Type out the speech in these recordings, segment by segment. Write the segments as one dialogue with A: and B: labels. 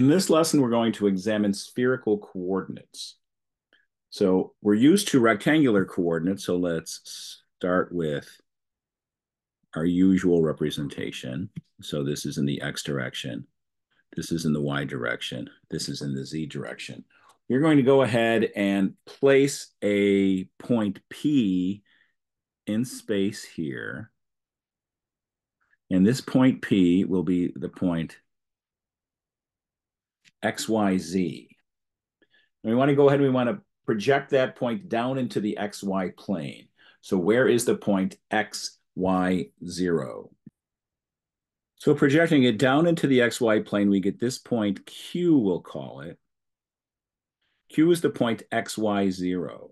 A: In this lesson, we're going to examine spherical coordinates. So we're used to rectangular coordinates, so let's start with our usual representation. So this is in the x direction. This is in the y direction. This is in the z direction. We're going to go ahead and place a point P in space here. And this point P will be the point XYZ. And we want to go ahead and we want to project that point down into the XY plane. So where is the point XY0? So projecting it down into the XY plane, we get this point Q, we'll call it. Q is the point XY0.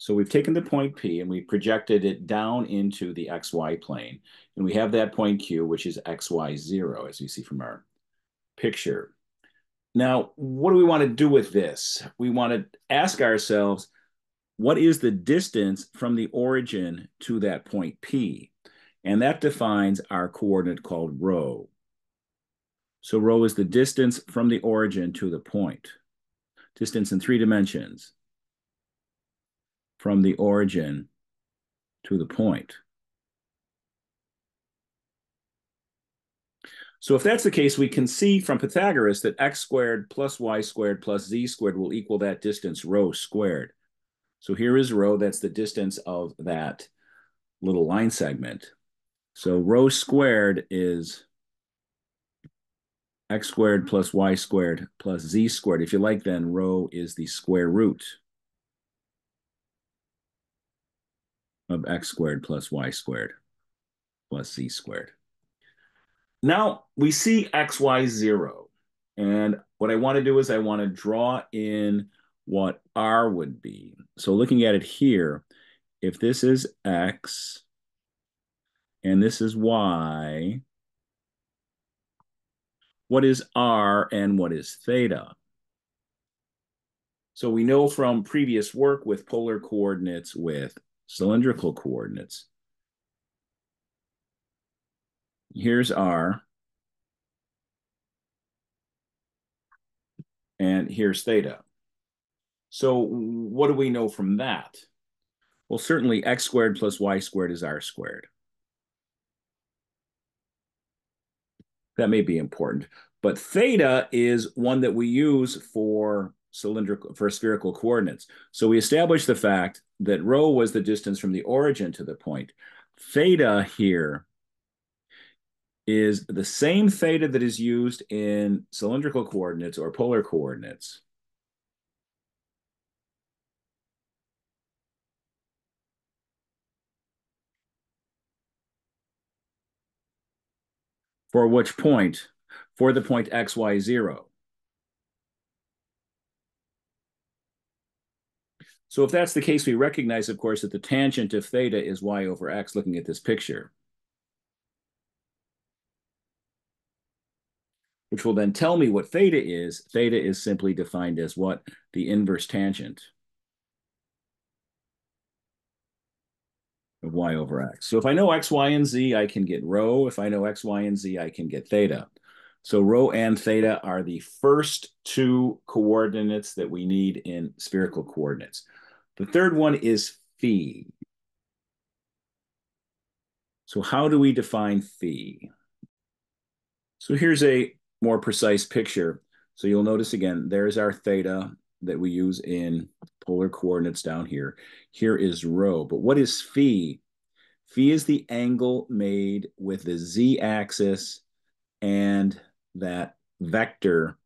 A: So we've taken the point P and we projected it down into the XY plane. And we have that point Q, which is XY0, as you see from our picture. Now, what do we want to do with this? We want to ask ourselves, what is the distance from the origin to that point P? And that defines our coordinate called rho. So rho is the distance from the origin to the point. Distance in three dimensions from the origin to the point. So if that's the case, we can see from Pythagoras that x squared plus y squared plus z squared will equal that distance rho squared. So here is rho, that's the distance of that little line segment. So rho squared is x squared plus y squared plus z squared. If you like, then rho is the square root of x squared plus y squared plus z squared. Now we see x, y, 0. And what I want to do is I want to draw in what r would be. So looking at it here, if this is x and this is y, what is r and what is theta? So we know from previous work with polar coordinates with cylindrical coordinates. Here's R. And here's theta. So what do we know from that? Well, certainly x squared plus y squared is r squared. That may be important. But theta is one that we use for cylindrical for spherical coordinates. So we established the fact that rho was the distance from the origin to the point. Theta here is the same theta that is used in cylindrical coordinates or polar coordinates. For which point? For the point xy0. So if that's the case, we recognize, of course, that the tangent of theta is y over x looking at this picture. Which will then tell me what theta is. Theta is simply defined as what? The inverse tangent of y over x. So if I know x, y, and z, I can get rho. If I know x, y, and z, I can get theta. So rho and theta are the first two coordinates that we need in spherical coordinates. The third one is phi. So how do we define phi? So here's a more precise picture. So you'll notice again, there's our theta that we use in polar coordinates down here. Here is rho, but what is phi? Phi is the angle made with the z-axis and that vector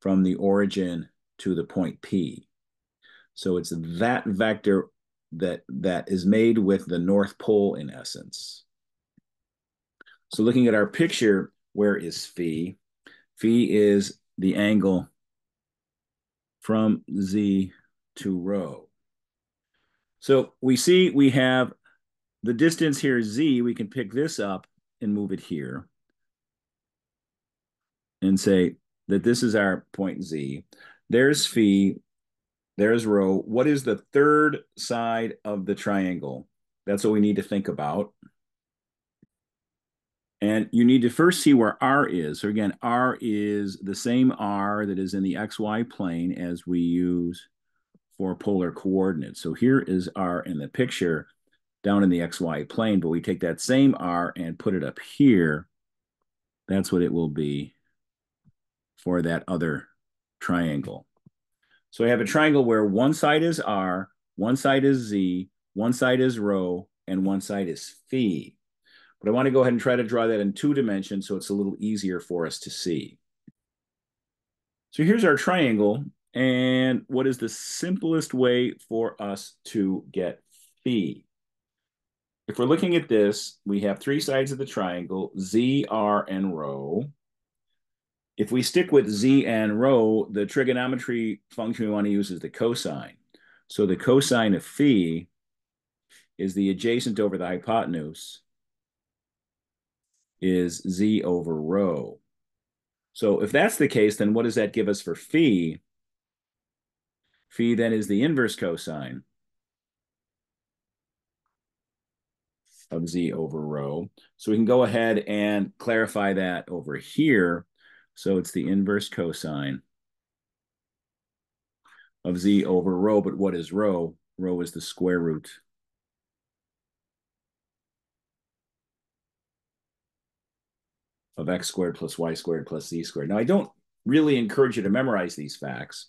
A: from the origin to the point P. So it's that vector that that is made with the North Pole in essence. So looking at our picture, where is phi? Phi is the angle from Z to rho. So we see we have the distance here is Z. We can pick this up and move it here and say that this is our point Z. There's phi, there's rho. What is the third side of the triangle? That's what we need to think about. And you need to first see where R is. So again, R is the same R that is in the XY plane as we use for polar coordinates. So here is R in the picture down in the XY plane, but we take that same R and put it up here. That's what it will be for that other triangle. So I have a triangle where one side is R, one side is Z, one side is rho, and one side is phi. But I want to go ahead and try to draw that in two dimensions so it's a little easier for us to see. So here's our triangle. And what is the simplest way for us to get phi? If we're looking at this, we have three sides of the triangle, Z, R, and rho. If we stick with Z and rho, the trigonometry function we want to use is the cosine. So the cosine of phi is the adjacent over the hypotenuse is z over rho. So if that's the case, then what does that give us for phi? Phi then is the inverse cosine of z over rho. So we can go ahead and clarify that over here. So it's the inverse cosine of z over rho. But what is rho? Rho is the square root of x squared plus y squared plus z squared. Now, I don't really encourage you to memorize these facts.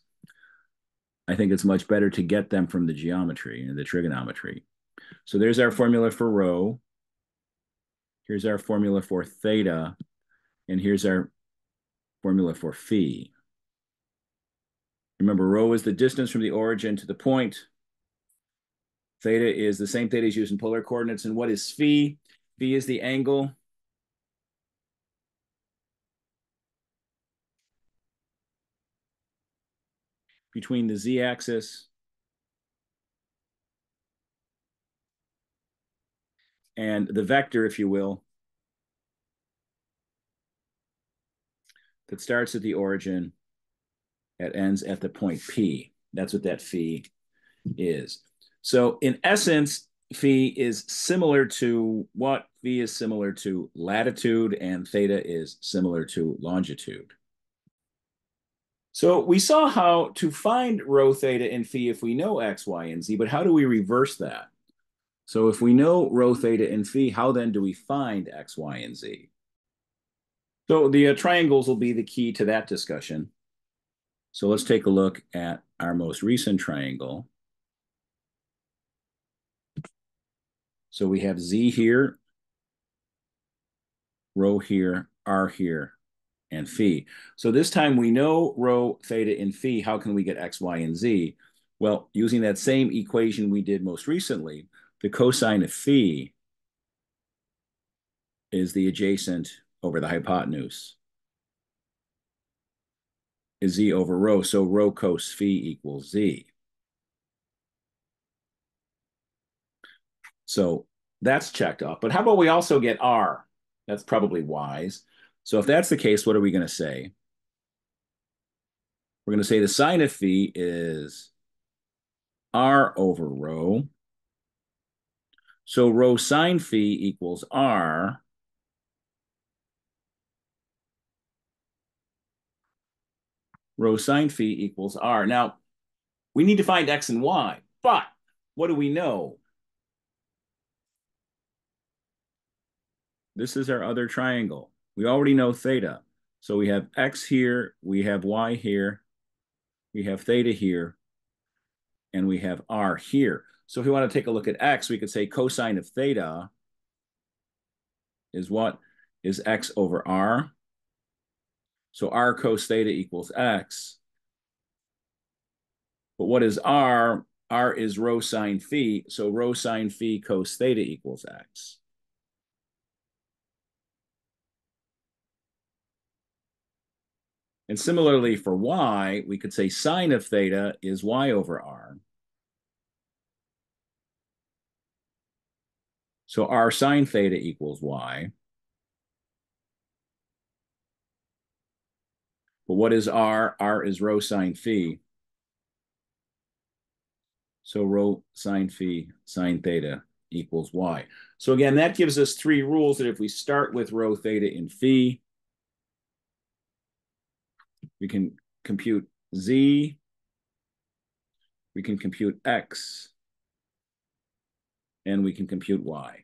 A: I think it's much better to get them from the geometry and the trigonometry. So there's our formula for rho. Here's our formula for theta. And here's our formula for phi. Remember, rho is the distance from the origin to the point. Theta is the same theta is used in polar coordinates. And what is phi? Phi is the angle between the z-axis and the vector, if you will, that starts at the origin that ends at the point P. That's what that phi is. So in essence, phi is similar to what? Phi is similar to latitude and theta is similar to longitude. So we saw how to find rho theta and phi if we know x, y, and z, but how do we reverse that? So if we know rho theta and phi, how then do we find x, y, and z? So the uh, triangles will be the key to that discussion. So let's take a look at our most recent triangle. So we have z here, rho here, r here, and phi. So this time we know rho, theta, and phi. How can we get x, y, and z? Well, using that same equation we did most recently, the cosine of phi is the adjacent over the hypotenuse is z over rho. So rho cos phi equals z. So that's checked off. But how about we also get r? That's probably wise. So if that's the case, what are we going to say? We're going to say the sine of phi is r over rho. So rho sine phi equals r. Rho sine phi equals r. Now, we need to find x and y, but what do we know? This is our other triangle. We already know theta. So we have x here, we have y here, we have theta here, and we have r here. So if we want to take a look at x, we could say cosine of theta is what? Is x over r. So r cos theta equals x. But what is r? r is rho sine phi. So rho sine phi cos theta equals x. And similarly for y, we could say sine of theta is y over r. So r sine theta equals y. But what is r? r is rho sine phi. So rho sine phi sine theta equals y. So again, that gives us three rules that if we start with rho theta in phi, we can compute z, we can compute x, and we can compute y.